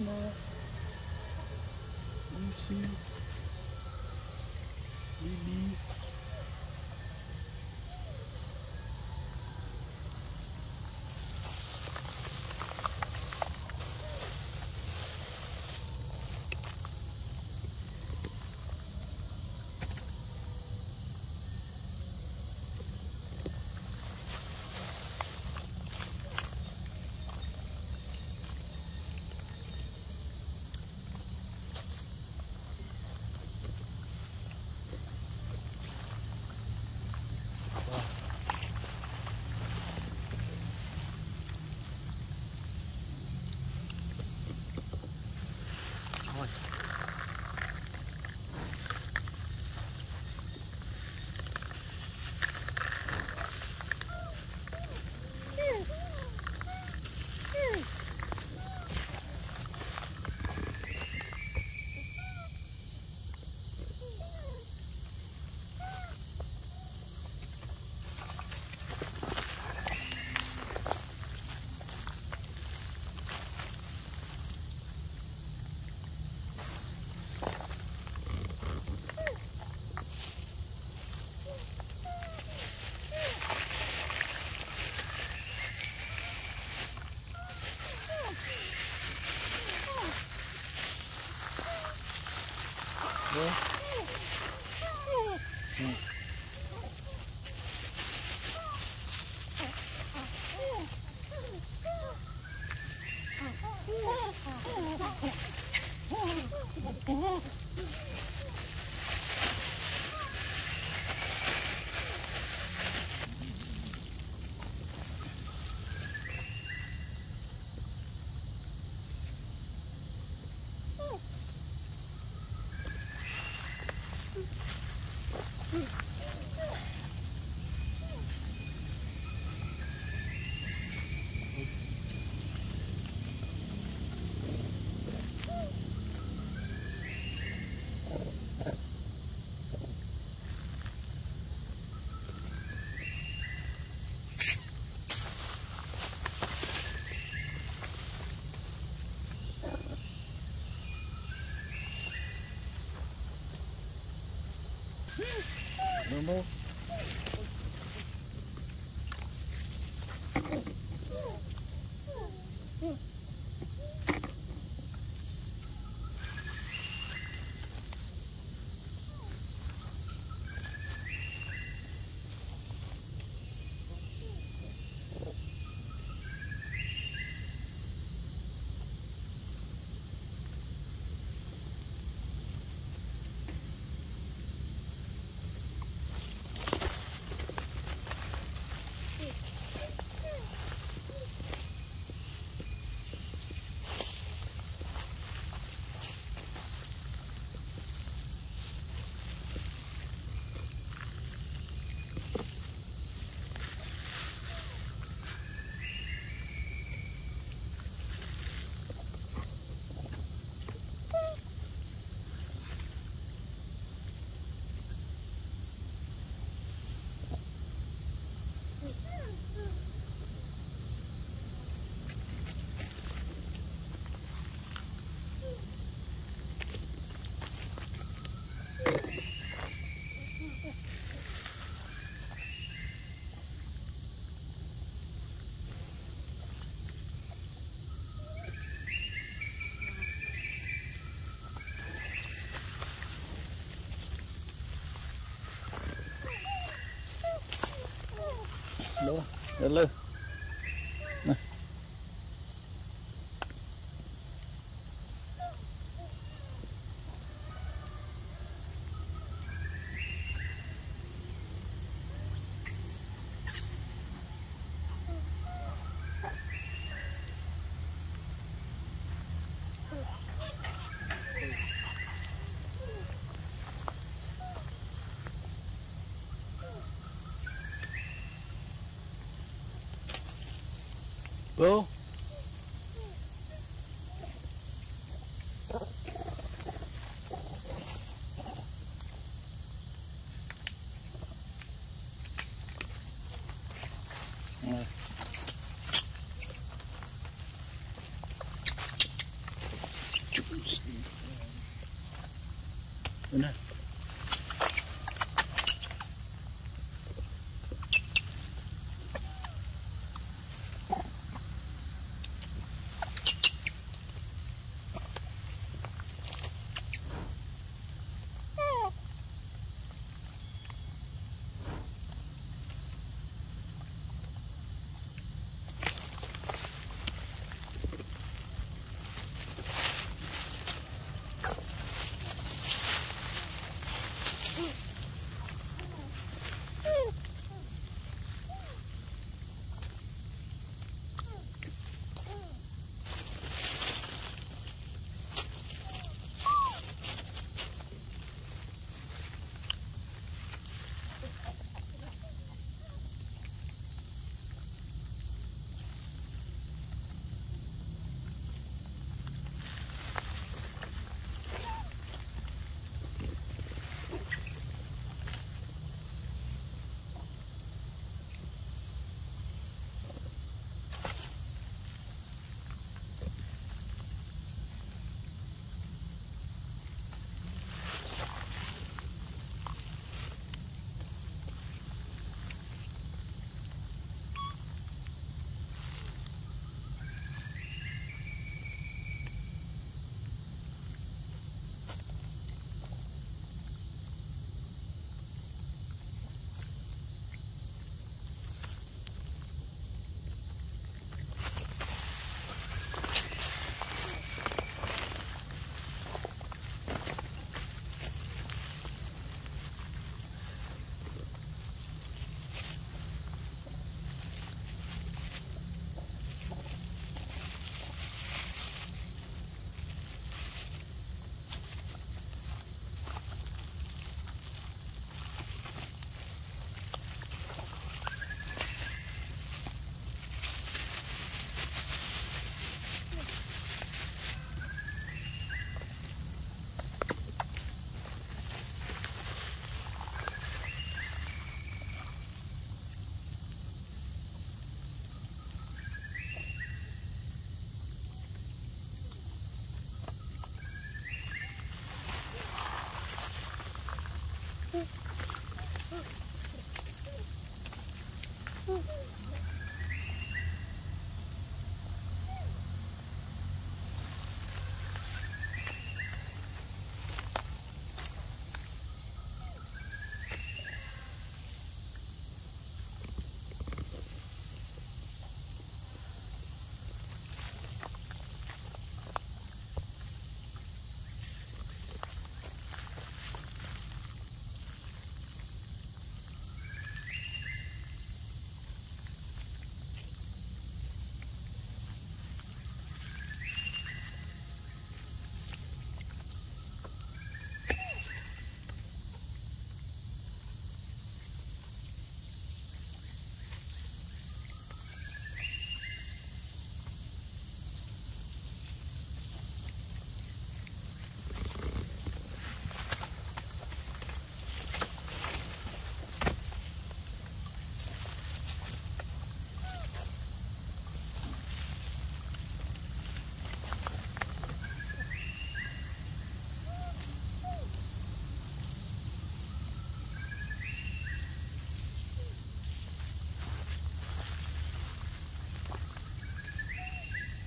мало. Усилие. No Lời Well, Benar.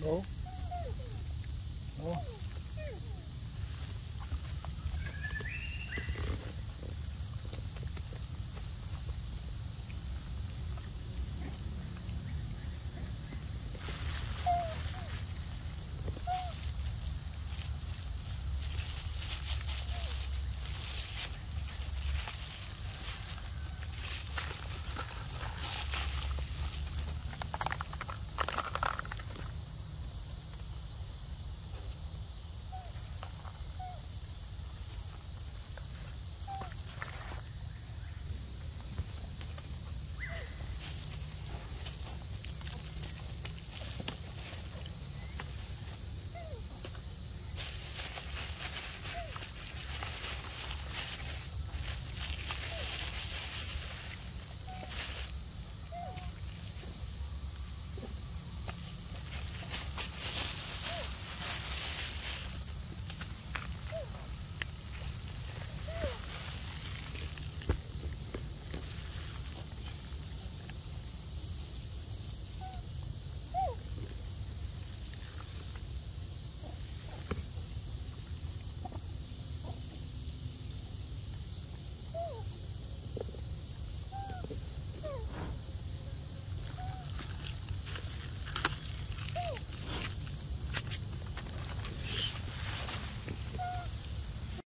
ะ Go.